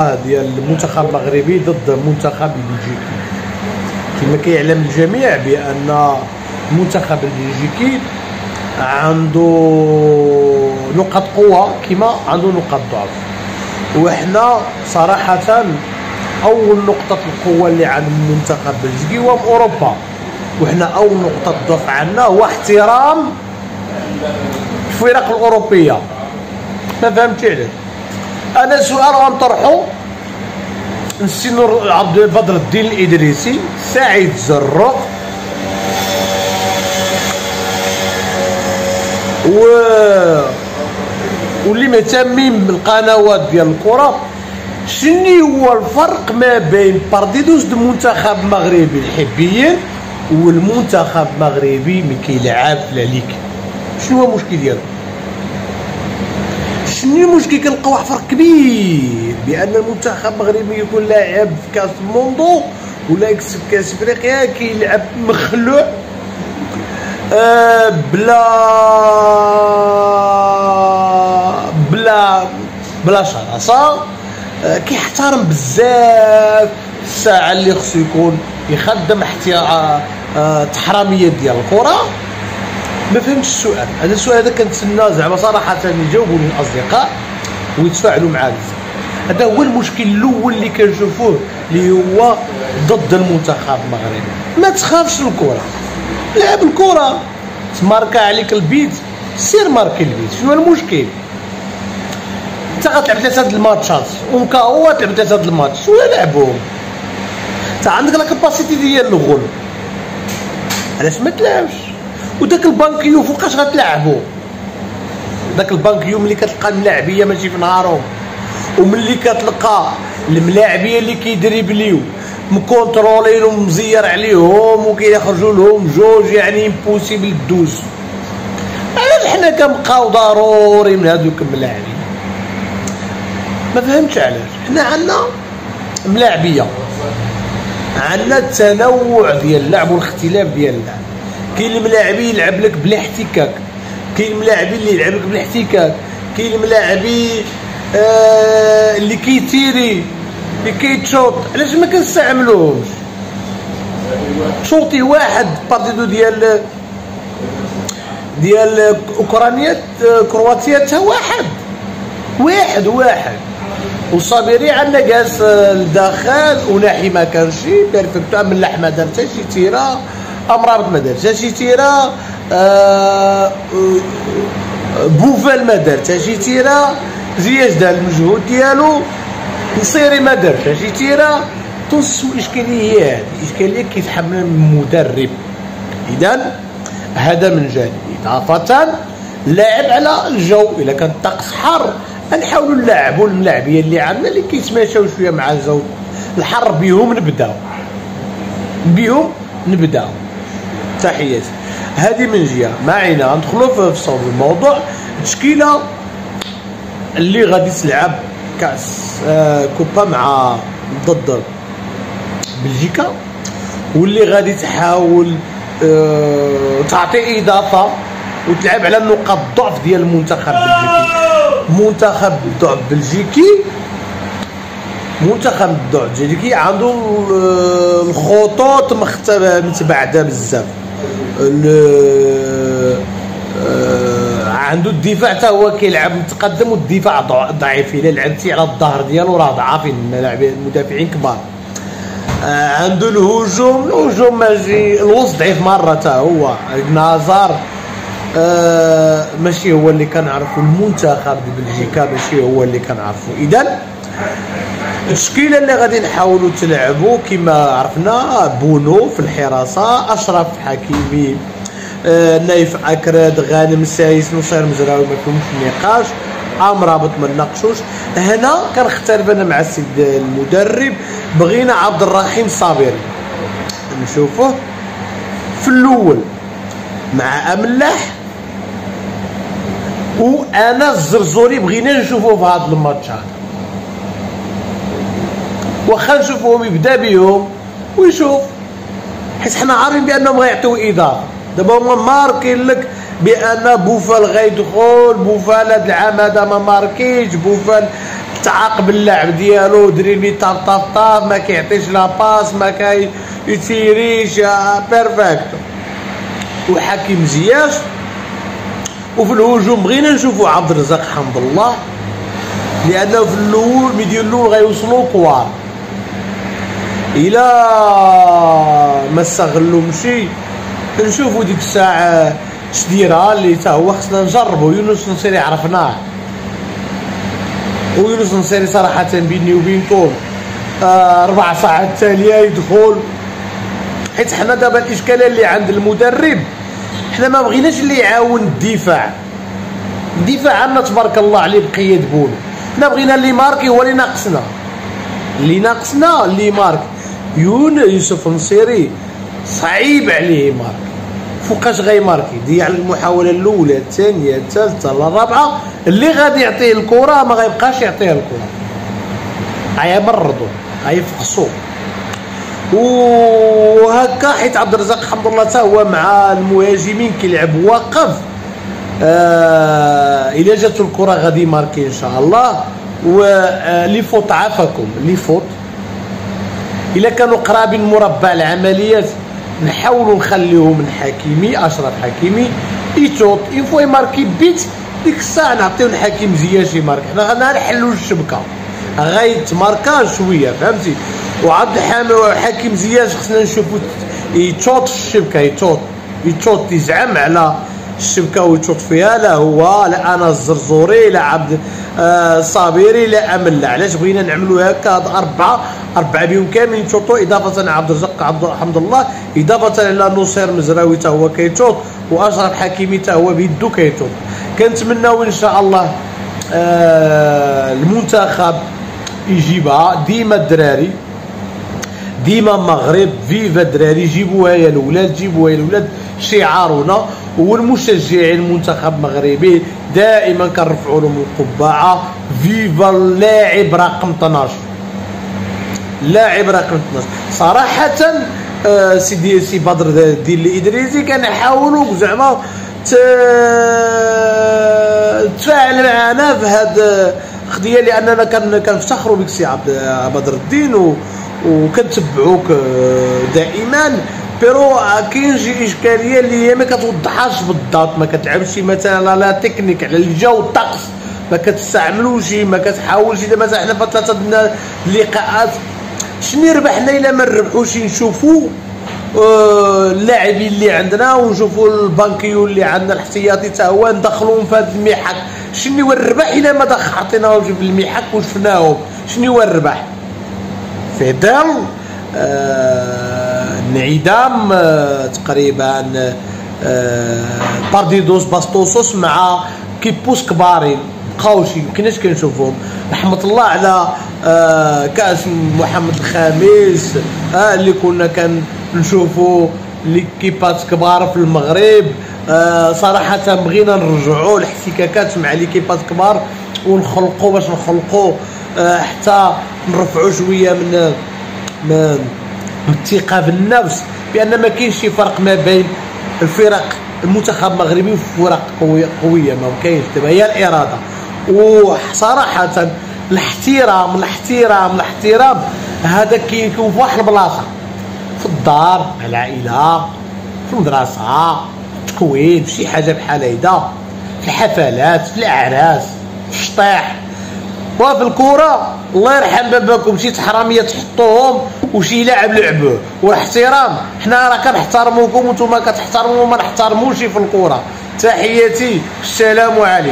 ديال المنتخب المغربي ضد المنتخب البلجيكي كما كيعلم الجميع بأن المنتخب البلجيكي عنده نقاط قوة كما عنده نقاط ضعف. وحنا صراحة أول نقطة القوة اللي عند المنتخب البلجيكي هو في أوروبا. وحنا أول نقطة ضعف عندنا هو احترام الفرق الأوروبية. ما فهمتش علاش أنا سؤال غنطرحو نسي عبد بدر الدين الإدريسي سعيد زروق و واللي مهتمين بالقنوات ديال الكرة. شنو هو الفرق ما بين بارديدوس المنتخب المغربي الحبيين والمنتخب المغربي ملي كيلعب في ليك شنو هو المشكل ديالو؟ شنو المشكل واحد فرق كبير بأن المنتخب المغربي يكون لاعب في كاس الموندو ولا يكسب كاس إفريقيا كيلعب مخلوع آه بلا بلا بلا شراسة آه كيحترم بزاف الساعة اللي خصو يكون يخدم احتياط آه ديال الكرة. ما فهمتش السؤال. هذا السؤال هذا كنتسنى زعما صراحة يجاوبوني الأصدقاء ويتفاعلوا معاه. هذا هو المشكل الأول اللي كنشوفوه اللي هو ضد المنتخب المغربي. ما تخافش الكرة. لعب الكرة. تماركا عليك البيت. سير ماركي البيت. شنو المشكل؟ انت غتلعب ثلاثة الماتشات ونكا هو تلعب ثلاثة الماتش. شنو لعبهم؟ انت عندك la capacité ديال الغول. علاش ما تلعبش؟ وداك ال banquillo فوقاش غتلعبو. داك ال banquillo ملي كتلقى الملاعبية ماشي في نهارهم وملي كتلقى الملاعبية اللي كيدريبليو مكونترولين ومزير عليهم وكيخرجوا لهم جوج يعني impossible دوز. علاش حنا كنبقاو ضروري من هذوك الملاعبين. ما فهمتش علاش. حنا عندنا ملاعبية. عندنا التنوع ديال اللعب والاختلاف ديال اللعب. كاين الملاعبي يلعب لك بلا احتكاك. كاين الملاعبي اللي يلعب لك بلا احتكاك. كاين الملاعبي آه اللي كيتيري اللي كيتشوط. علاش ما كنستعملوهمش شوطي واحد partido ديال ديال اوكرانيا كرواتيا حتى واحد. واحد واحد. وصابيري عندنا جالس لداخل وناحي ما كانش بيرفكتو من اللحمه دار حتى شي تيرة. أمرار ما دار حتى شي تيره آه بوفال ما دار حتى شي تيره زياش دار المجهود ديالو نصيري ما دار حتى شي تيره تنص الاشكاليه هي هذه. الاشكاليه كيتحمل المدرب. اذا هذا من جانب. إضافة لاعب على الجو. اذا كان الطقس حار نحاولوا نلعبوا الملاعبية اللي عندنا اللي كيتماشاو شوية مع الجو. الحر بهم نبداو. بهم نبداو. تحياتي هذه من جهة. معنا ندخلوا في صلب الموضوع. التشكيله اللي غادي تلعب كأس آه كوبا مع ضد بلجيكا واللي غادي تحاول آه تعطي إضافة وتلعب على نقاط الضعف ديال المنتخب البلجيكي منتخب الضعف البلجيكي منتخب الضعف البلجيكي عنده الخطوط متبعدة بزاف. عنده الدفاع حتى هو كيلعب متقدم والدفاع ضعيف الا لعبتي على الظهر ديالو راه ضعافين المدافعين كبار. عنده الهجوم الهجوم ماشي الوسط ضعيف مرة حتى هو نازار آه ماشي هو اللي كنعرفو المنتخب ديال بلجيكا ماشي هو اللي كنعرفو. اذا التشكيله اللي غادي نحاولوا تلعبوا كما عرفنا بونو في الحراسة أشرف حكيمي آه نايف أكراد غانم سايس نصير مزراوي ما فيهمش نقاش عام رابط ما نناقشوش هنا كنختلف أنا مع السيد المدرب بغينا عبد الرحيم صابري. نشوفوه في الأول مع أملاح وأنا الزرزوري بغينا نشوفوه في هذا الماتش هذا. واخا نشوفوهم يبدا بهم ويشوف. حيت حنا عارفين بأنهم غيعطيو اضافه دابا هما ماركين لك بأن بوفال غيدخل بوفال هذا العام هذا ما ماركيش بوفال تعاقب اللاعب ديالو دريبي طاف طاف طاف ما كيعطيش لا باس ما كيتيريش بيرفكت وحكيم زياش. وفي الهجوم بغينا نشوفوا عبد الرزاق حمد الله لأنه في الأول ميديو الأول غيوصلوا كوار إلى ما استغلومشي نشوفوا ديك الساعة شديرها اللي تا هو خصنا نجربوا يونس نصيري عرفناه. ويونس نصيري صراحة بيني وبينكم آه ربع ساعات تاليه يدخل. حيت حنا دابا الاشكاليه اللي عند المدرب حنا ما بغيناش اللي يعاون الدفاع. الدفاع عندنا تبارك الله عليه بقية بونو حنا بغينا اللي ماركي هو اللي ناقصنا. اللي ناقصنا اللي مارك يون يوسف نصيري صعيب عليه مارك. فوقاش غيماركي ضيع المحاولة الأولى الثانية الثالثة الرابعه اللي غادي يعطيه الكرة ما غيبقاش يعطيه الكرة. غيمرضوا غيفقصوا وهكا حيت عبد الرزاق الحمد لله حتى هو مع المهاجمين كيلعب واقف. آه إلى جاتو الكرة غادي ماركي إن شاء الله. ولي آه، فوت عافاكم. لي فوت. إلا كانوا قرابين مربع العمليات نحاولوا نخليهم من حكيمي أشرف حكيمي يتوط يفو يماركي بيت ديك الساعة نعطيو لحكيم زياش يمارك حنا غنحلوا الشبكة. غيتماركا شوية فهمتي؟ وعبد الحامد وحكيم زياش خصنا نشوفو يتوط الشبكة يتوط يتوط يزعم على الشبكة ويتوط فيها لا هو لا أنا الزرزوري لا عبد آه لا أمل. علاش بغينا نعملوا هكا أربعة؟ كاملين يتوطوا إضافة على عبد الرزاق عبد الحمد الله إضافة على نصير مزراوي حتى هو كيتوط وأشرف حكيمي حتى هو بيدو كيتوط كنتمناو إن شاء الله آه المنتخب يجيبها. ديما الدراري ديما المغرب فيفا الدراري جيبوها يا الاولاد جيبوها يا الاولاد شعارنا. والمشجعين المنتخب المغربي دائما كنرفعوا لهم القبعة. viva اللاعب رقم 12 لاعب رقم 12 صراحة آه سيدي سي بدر الدين الإدريسي كنحاولوا زعما تفاعل معنا في هذا القضية لأننا كنفتخروا بك سي عبد بدر الدين وكنتبعوك آه، دائما. pero كاين شي إشكالية اللي هي ما كتوضحهاش بالضبط. ما كتلعبش مثلا la technique على الجو الطقس. ما كتستعملوش ما كتحاولش. مثلا حنا في ثلاثة اللقاءات شنو ربحنا الا ما نربحوش نشوفوا آه، اللاعبين اللي عندنا ونشوفوا ال banquillo اللي عندنا الاحتياطي حتى هو ندخلوهم في هذا المحك شنو هو الربح إلا ما عطيناهمش في المحك وشفناهم شنو هو الربح؟ في ظل آه انعدام آه تقريبا آه بارديدوس باستوسوس مع كيبوس كبارين. بقاوش يمكنش كنشوفهم رحمة الله على آه كاس محمد الخامس آه اللي كنا كنشوفوا ليكيبات كبار في المغرب. آه صراحة بغينا نرجعوا الاحتكاكات مع ليكيبات كبار ونخلقوا باش نخلقوا آه حتى نرفعوا شوية من من الثقة بالنفس بأن ما كاينش شي فرق ما بين الفرق المنتخب المغربي وفرق قويه قوية ما كاينش دابا هي الإرادة. وصراحة الاحترام الاحترام الاحترام. هذا كيكون في واحد البلاصة. في الدار مع العائلة في المدرسة تكوين في شي حاجة بحال هيدا. في الحفلات في الأعراس في الشطيح. وفي الكره الله يرحم باباكم. شي تحرامية تحطوهم وشي لاعب لعبوه والاحترام. حنا راه كنحترموكم وأنتم كتحترموا ما نحترموش في الكره تحياتي. السلام عليكم.